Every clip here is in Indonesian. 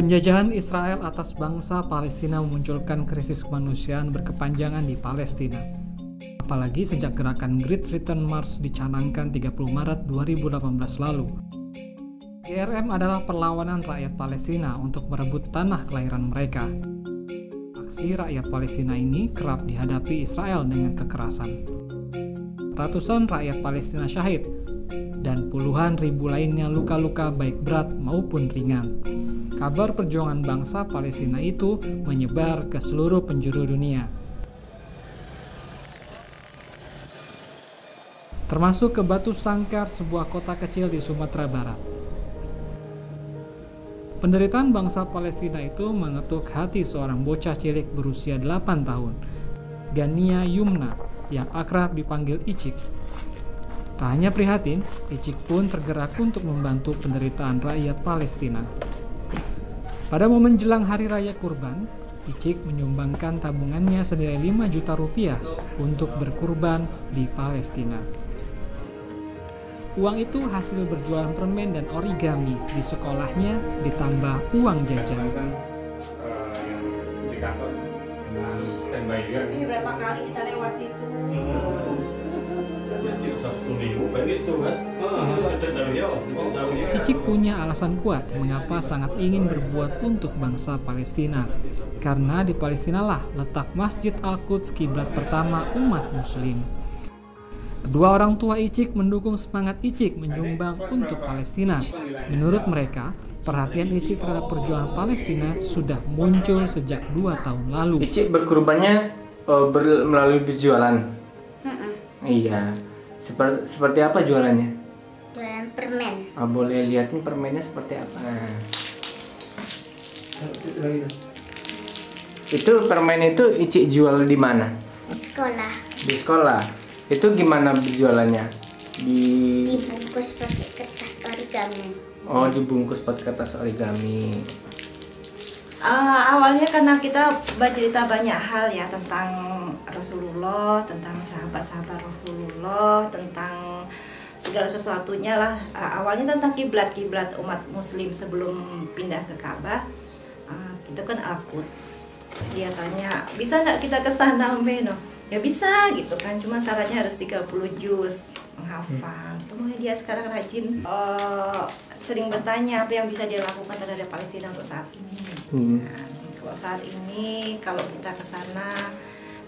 Penjajahan Israel atas bangsa Palestina memunculkan krisis kemanusiaan berkepanjangan di Palestina. Apalagi sejak gerakan Great Return March dicanangkan 30 Maret 2018 lalu. GRM adalah perlawanan rakyat Palestina untuk merebut tanah kelahiran mereka. Aksi rakyat Palestina ini kerap dihadapi Israel dengan kekerasan. Ratusan rakyat Palestina syahid dan puluhan ribu lainnya luka-luka baik berat maupun ringan. Kabar perjuangan bangsa Palestina itu menyebar ke seluruh penjuru dunia. Termasuk ke Batu Sangkar, sebuah kota kecil di Sumatera Barat. Penderitaan bangsa Palestina itu mengetuk hati seorang bocah cilik berusia 8 tahun, Gania Yumna, yang akrab dipanggil Icik. Tak hanya prihatin, Icik pun tergerak untuk membantu penderitaan rakyat Palestina. Pada momen jelang Hari Raya Kurban, Icik menyumbangkan tabungannya senilai 5 juta rupiah untuk berkurban di Palestina. Uang itu hasil berjualan permen dan origami di sekolahnya ditambah uang jajan. kan uh, yang di kantor harus standby dia Ini berapa kali kita lewat situ? Jadi Sabtu Minggu bagus tuh kan? Icik punya alasan kuat mengapa sangat ingin berbuat untuk bangsa Palestina. Karena di Palestina lah letak Masjid Al-Quds kiblat pertama umat muslim. Kedua orang tua Icik mendukung semangat Icik menyumbang untuk Palestina. Menurut mereka, perhatian Icik terhadap perjuangan Palestina sudah muncul sejak dua tahun lalu. Icik berkurbannya eh, ber- melalui berjualan. Iya. Seperti seperti apa jualannya? Permen Ah, boleh lihat nih permennya seperti apa. Nah. Itu permen itu Icik jual di mana? di sekolah Di sekolah. Itu gimana berjualannya? Di dibungkus pakai kertas origami. Oh, dibungkus pakai kertas origami. Ah, awalnya karena kita bercerita banyak hal ya tentang Rasulullah, tentang sahabat-sahabat Rasulullah, tentang segala sesuatunya lah. Ah, awalnya tentang kiblat kiblat umat Muslim sebelum pindah ke Ka'bah. Ah, itu kan akut. Dia tanya, bisa nggak kita ke sana Mbeno? Ya bisa gitu kan, cuma syaratnya harus 30 juz menghafal. Tuh dia sekarang rajin eh, sering bertanya apa yang bisa dia lakukan terhadap Palestina untuk saat ini. Hmm. Nah, kalau saat ini kalau kita ke sana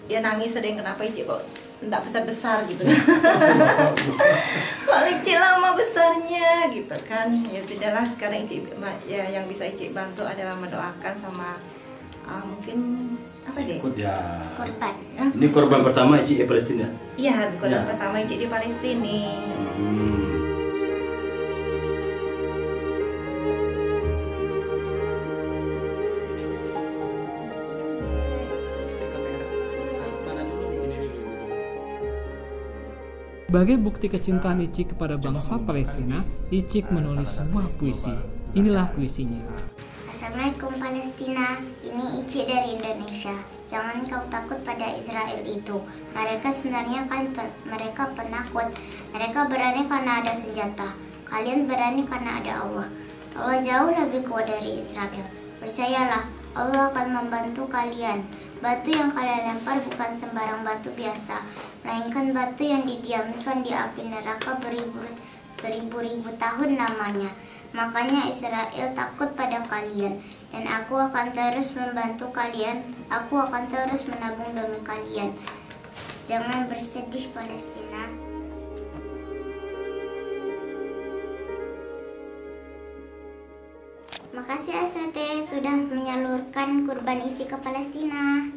dia nangis sering kenapa Ici kok enggak besar-besar gitu kok kecil lama besarnya gitu kan ya sudahlah sekarang Ici ya yang bisa Ici bantu adalah mendoakan sama ah, mungkin apa deh Ikut ya. Korban. Ini korban pertama Ici ya Palestina. Iya, bukan Ya. bersama Ici di Palestina. Hmm. Sebagai bukti kecintaan Icik kepada bangsa Palestina, Icik menulis sebuah puisi. Inilah puisinya. Assalamualaikum Palestina, ini Ici dari Indonesia. Jangan kau takut pada Israel itu. Mereka sebenarnya kan per- mereka penakut. Mereka berani karena ada senjata. Kalian berani karena ada Allah. Allah jauh lebih kuat dari Israel. Percayalah, Allah akan membantu kalian. Batu yang kalian lempar bukan sembarang batu biasa, melainkan batu yang didiamkan di api neraka beribu beribu-ribu tahun namanya. Makanya Israel takut pada kalian dan aku akan terus membantu kalian. Aku akan terus menabung demi kalian. Jangan bersedih Palestina. Makasih AST sudah menyalurkan kurban Ici ke Palestina.